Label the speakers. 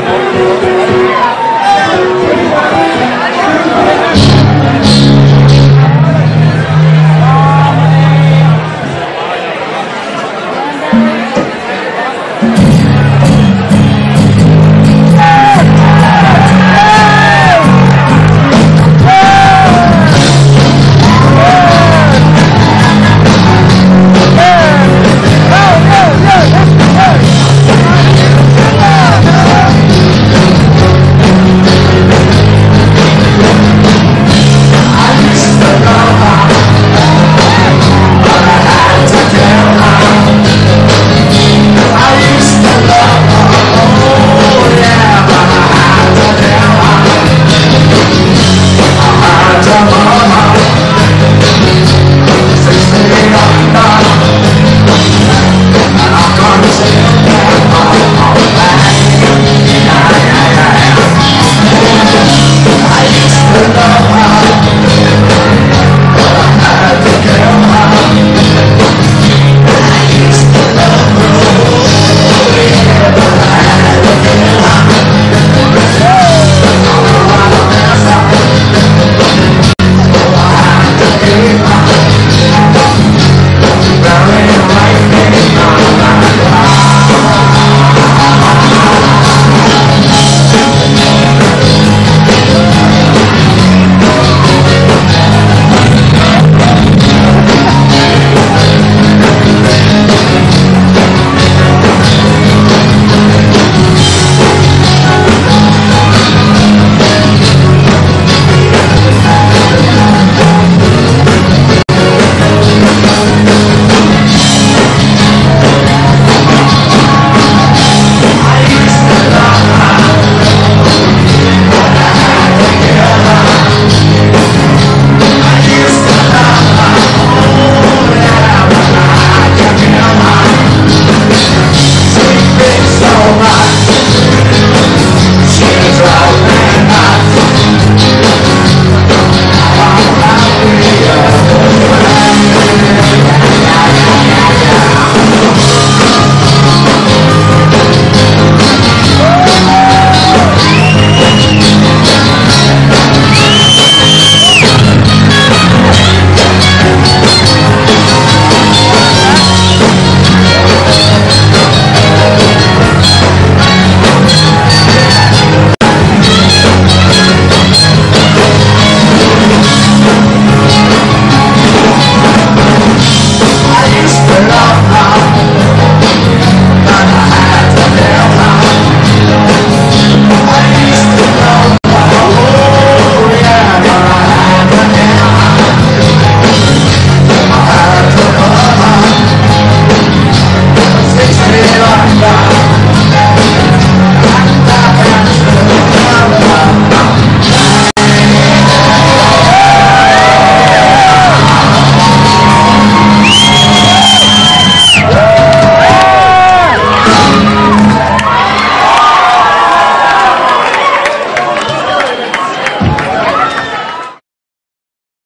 Speaker 1: Gracias.